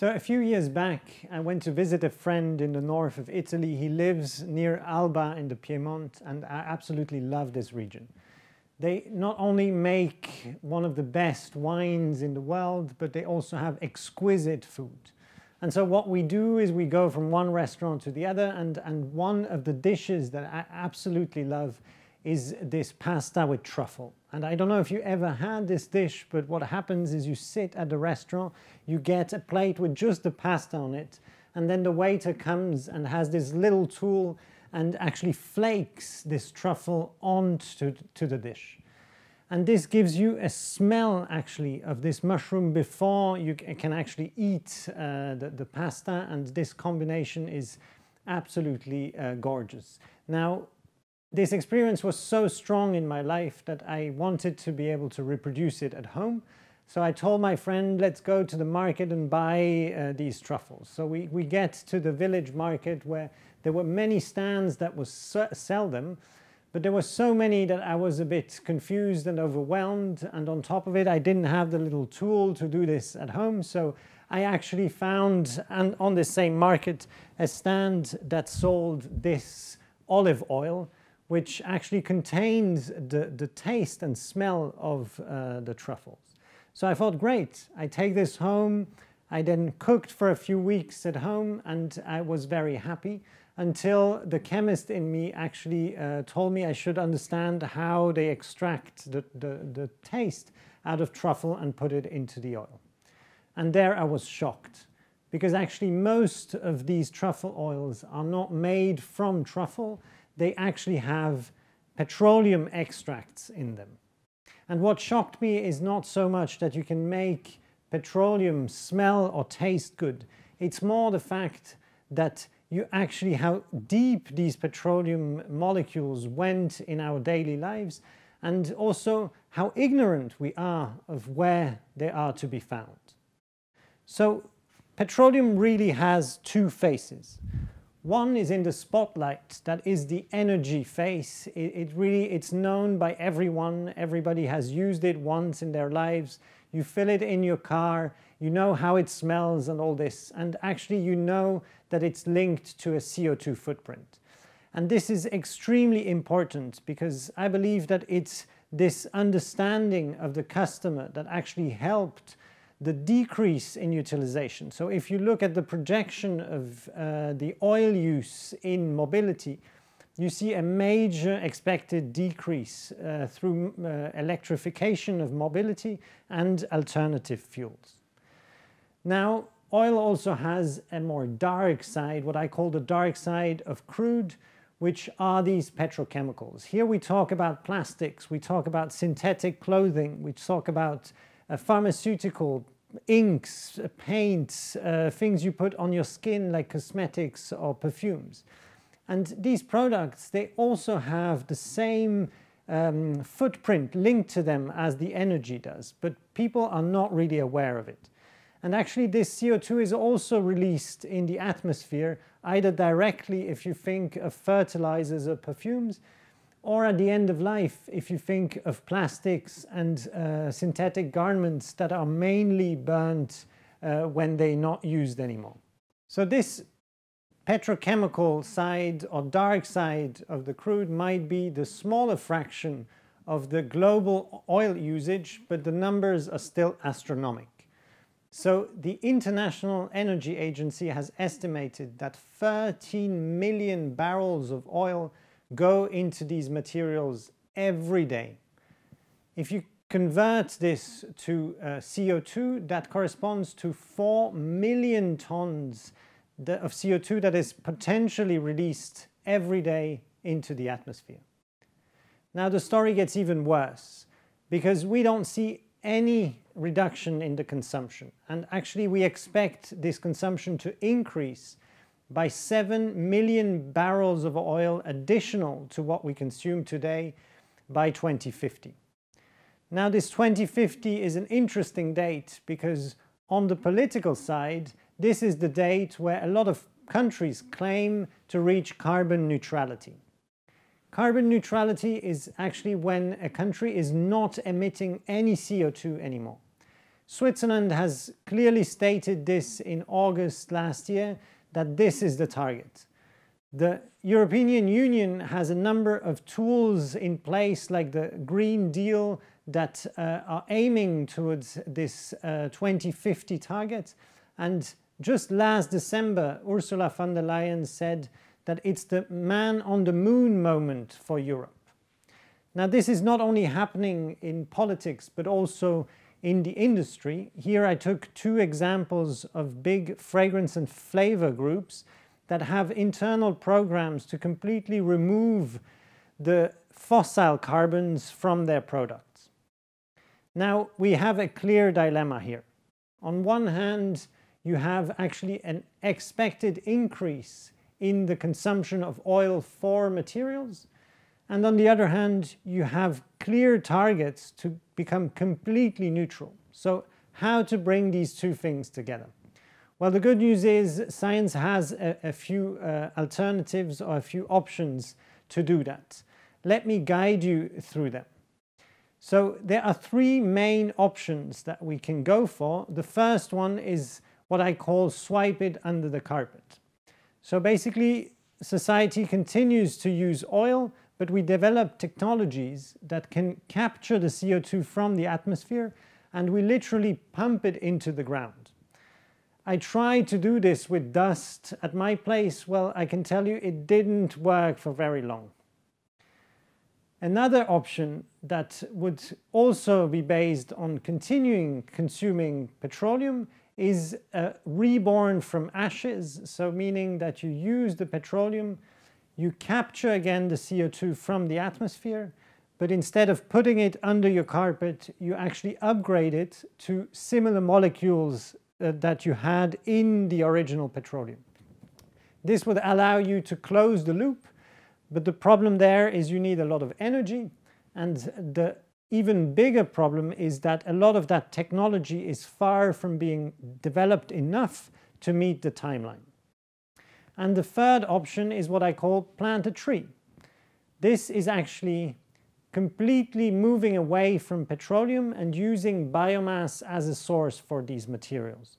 So a few years back, I went to visit a friend in the north of Italy. He lives near Alba in the Piedmont, and I absolutely love this region. They not only make one of the best wines in the world, but they also have exquisite food. And so what we do is we go from one restaurant to the other, and, and one of the dishes that I absolutely love is this pasta with truffle. And I don't know if you ever had this dish, but what happens is you sit at the restaurant, you get a plate with just the pasta on it, and then the waiter comes and has this little tool and actually flakes this truffle onto to the dish. And this gives you a smell actually of this mushroom before you can actually eat uh, the, the, pasta and this combination is absolutely uh, gorgeous. Now this experience was so strong in my life that I wanted to be able to reproduce it at home. So I told my friend, let's go to the market and buy uh, these truffles. So we, we get to the village market where there were many stands that would sell them, but there were so many that I was a bit confused and overwhelmed. And on top of it, I didn't have the little tool to do this at home. So I actually found and on the same market a stand that sold this olive oil which actually contains the, the taste and smell of uh, the truffles. So I thought, great, I take this home. I then cooked for a few weeks at home and I was very happy until the chemist in me actually uh, told me I should understand how they extract the, the, the taste out of truffle and put it into the oil. And there I was shocked because actually most of these truffle oils are not made from truffle, they actually have petroleum extracts in them. And what shocked me is not so much that you can make petroleum smell or taste good. It's more the fact that you actually how deep these petroleum molecules went in our daily lives and also how ignorant we are of where they are to be found. So petroleum really has two faces. One is in the spotlight, that is the energy face. It, it, really, it's known by everyone. Everybody has used it once in their lives. You fill it in your car, you know how it smells and all this. And actually you know that it's linked to a CO2 footprint. And this is extremely important because I believe that it's this understanding of the customer that actually helped the decrease in utilization. So if you look at the projection of uh, the oil use in mobility, you see a major expected decrease uh, through uh, electrification of mobility and alternative fuels. Now, oil also has a more dark side, what I call the dark side of crude, which are these petrochemicals. Here we talk about plastics, we talk about synthetic clothing, we talk about uh, pharmaceutical inks, uh, paints, uh, things you put on your skin like cosmetics or perfumes. And these products, they also have the same um, footprint linked to them as the energy does, but people are not really aware of it. And actually this CO2 is also released in the atmosphere, either directly if you think of fertilizers or perfumes, or at the end of life, if you think of plastics and uh, synthetic garments that are mainly burnt uh, when they're not used anymore. So this petrochemical side or dark side of the crude might be the smaller fraction of the global oil usage, but the numbers are still astronomical. So the International Energy Agency has estimated that 13 million barrels of oil go into these materials every day. If you convert this to uh, CO2, that corresponds to 4 million tons of CO2 that is potentially released every day into the atmosphere. Now the story gets even worse because we don't see any reduction in the consumption and actually we expect this consumption to increase by 7 million barrels of oil additional to what we consume today by 2050. Now this 2050 is an interesting date because on the political side, this is the date where a lot of countries claim to reach carbon neutrality. Carbon neutrality is actually when a country is not emitting any CO2 anymore. Switzerland has clearly stated this in August last year, that this is the target. The European Union has a number of tools in place like the Green Deal that uh, are aiming towards this uh, 2050 target. And just last December, Ursula von der Leyen said that it's the man on the moon moment for Europe. Now, this is not only happening in politics, but also in the industry. Here I took two examples of big fragrance and flavor groups that have internal programs to completely remove the fossil carbons from their products. Now, we have a clear dilemma here. On one hand, you have actually an expected increase in the consumption of oil for materials, and on the other hand, you have clear targets to become completely neutral. So how to bring these two things together? Well, the good news is science has a, a few uh, alternatives or a few options to do that. Let me guide you through them. So there are three main options that we can go for. The first one is what I call swipe it under the carpet. So basically, society continues to use oil, but we develop technologies that can capture the CO2 from the atmosphere and we literally pump it into the ground. I tried to do this with dust at my place. Well, I can tell you it didn't work for very long. Another option that would also be based on continuing consuming petroleum is uh, reborn from ashes, so meaning that you use the petroleum you capture again the CO2 from the atmosphere, but instead of putting it under your carpet, you actually upgrade it to similar molecules uh, that you had in the original petroleum. This would allow you to close the loop, but the problem there is you need a lot of energy, and the even bigger problem is that a lot of that technology is far from being developed enough to meet the timeline. And the third option is what I call plant a tree. This is actually completely moving away from petroleum and using biomass as a source for these materials.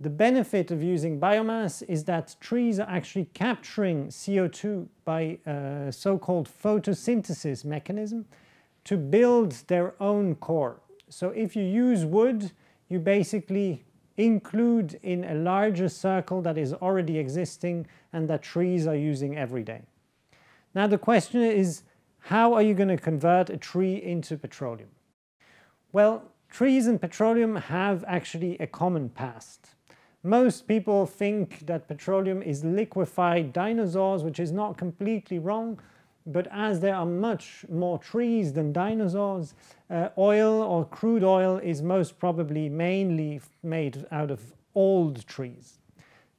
The benefit of using biomass is that trees are actually capturing CO2 by a so-called photosynthesis mechanism to build their own core. So if you use wood, you basically include in a larger circle that is already existing and that trees are using every day. Now the question is, how are you going to convert a tree into petroleum? Well, trees and petroleum have actually a common past. Most people think that petroleum is liquefied dinosaurs, which is not completely wrong, but as there are much more trees than dinosaurs, uh, oil or crude oil is most probably mainly made out of old trees.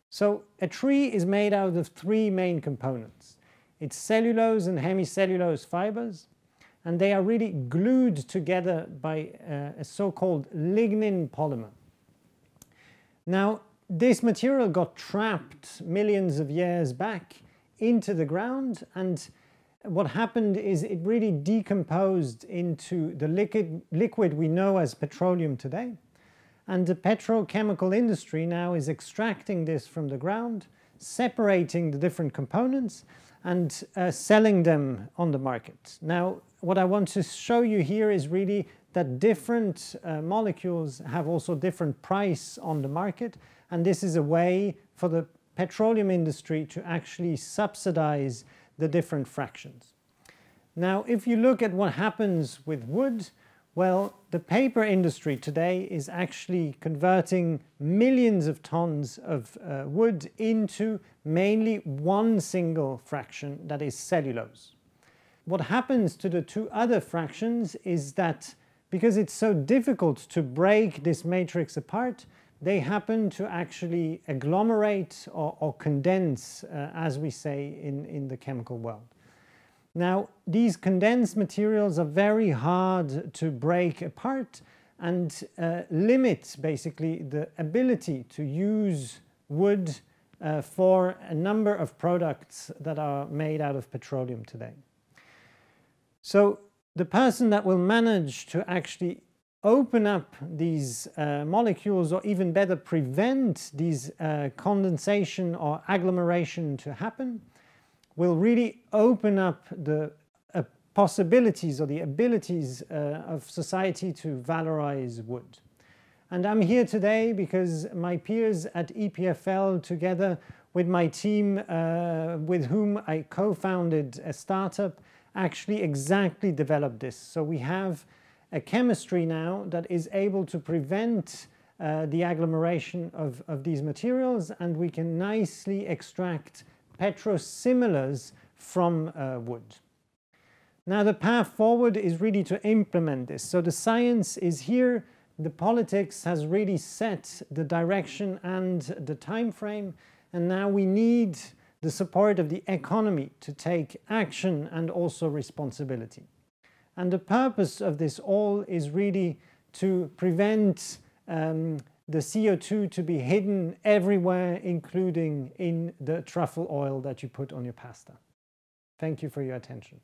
So a tree is made out of three main components. It's cellulose and hemicellulose fibers, and they are really glued together by uh, a so-called lignin polymer. Now, this material got trapped millions of years back into the ground and what happened is it really decomposed into the liquid, liquid we know as petroleum today. And the petrochemical industry now is extracting this from the ground, separating the different components and uh, selling them on the market. Now, what I want to show you here is really that different uh, molecules have also different price on the market. And this is a way for the petroleum industry to actually subsidize the different fractions. Now, if you look at what happens with wood, well, the paper industry today is actually converting millions of tons of uh, wood into mainly one single fraction, that is cellulose. What happens to the two other fractions is that because it's so difficult to break this matrix apart, they happen to actually agglomerate or, or condense, uh, as we say in, in the chemical world. Now, these condensed materials are very hard to break apart and uh, limit basically the ability to use wood uh, for a number of products that are made out of petroleum today. So the person that will manage to actually open up these uh, molecules or even better prevent these uh, condensation or agglomeration to happen will really open up the uh, possibilities or the abilities uh, of society to valorize wood. And I'm here today because my peers at EPFL together with my team uh, with whom I co-founded a startup actually exactly developed this. So we have a chemistry now that is able to prevent uh, the agglomeration of, of these materials and we can nicely extract petrosimilars from uh, wood. Now the path forward is really to implement this. So the science is here, the politics has really set the direction and the time frame and now we need the support of the economy to take action and also responsibility. And the purpose of this all is really to prevent um, the CO2 to be hidden everywhere, including in the truffle oil that you put on your pasta. Thank you for your attention.